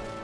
you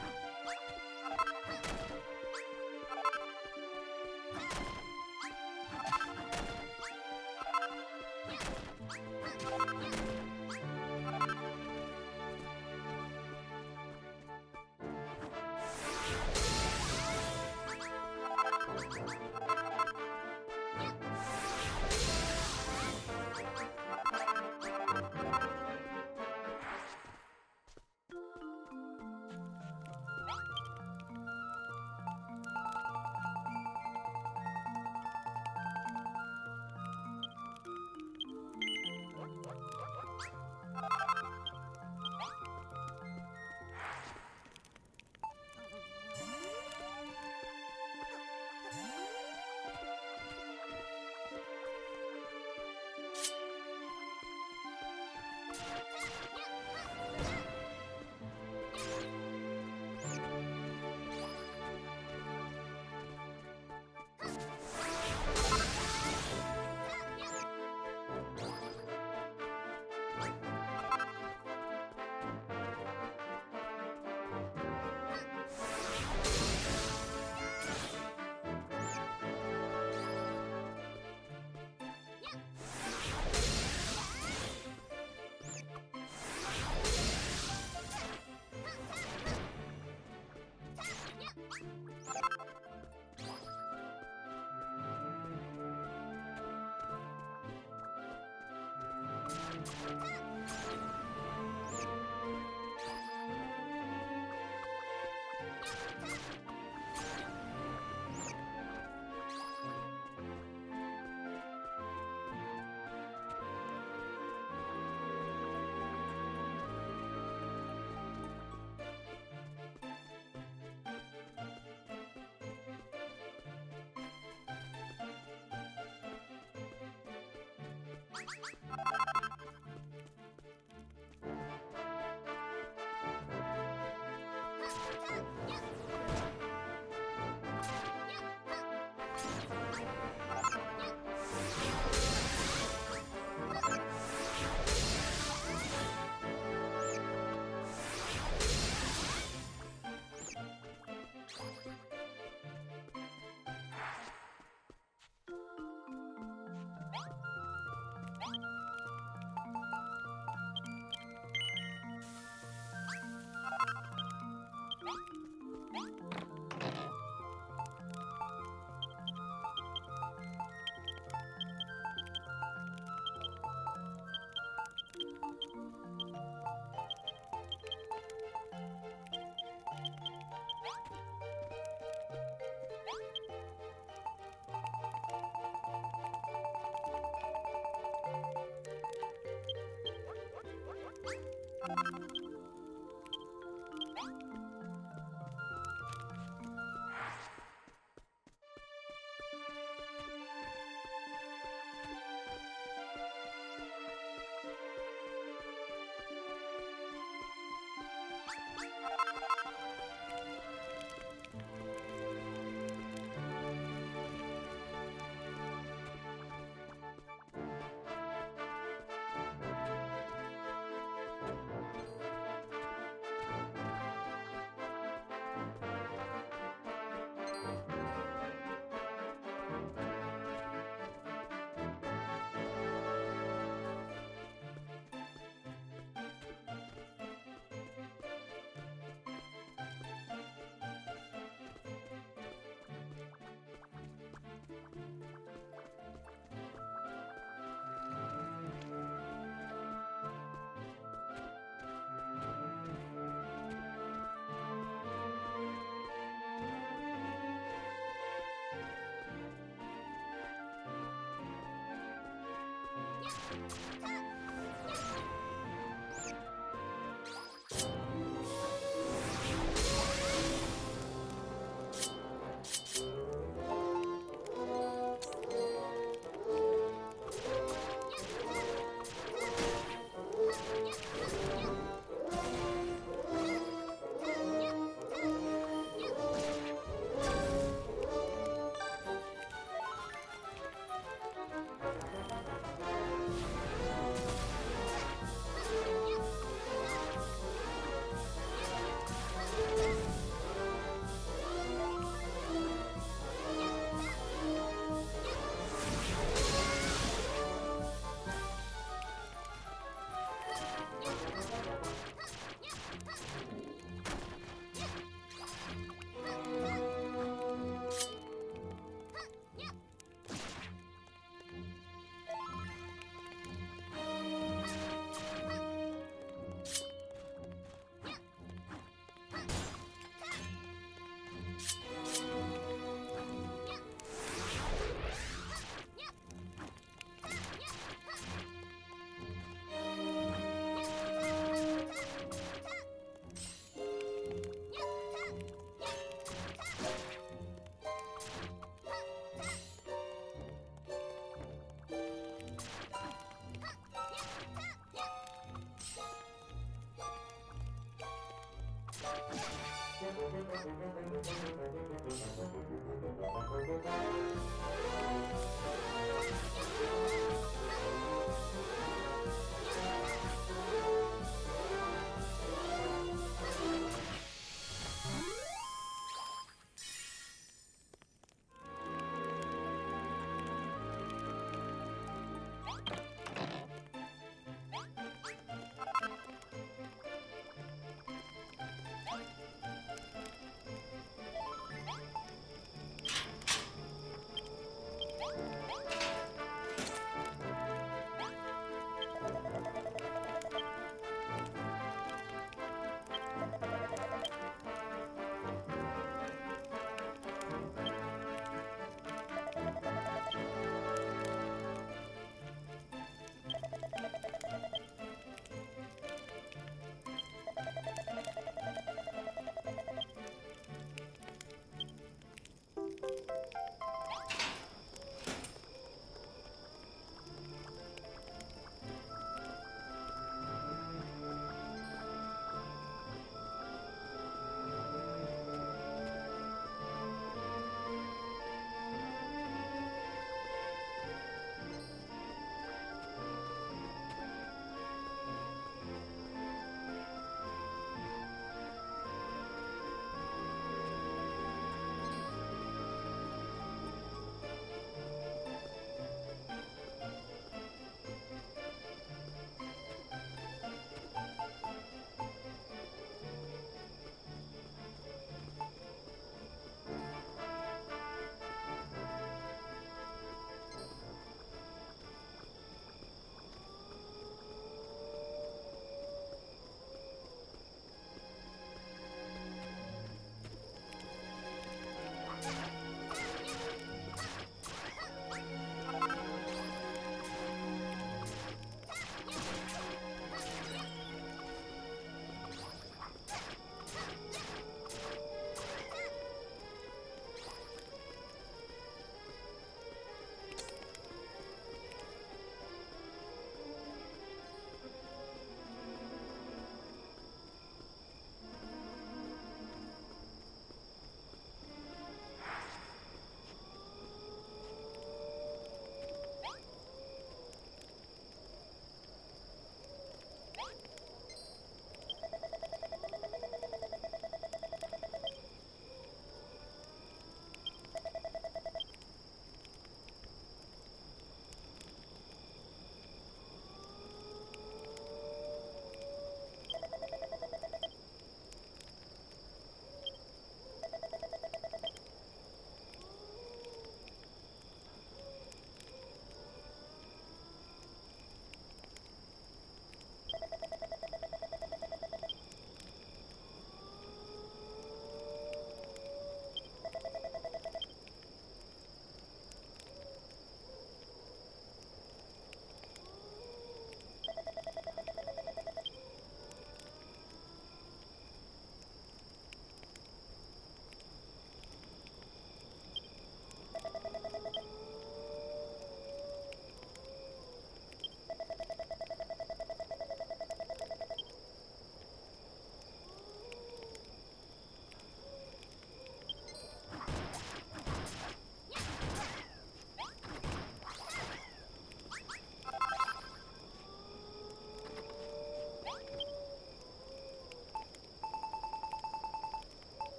Yeah. What? よっ Ah!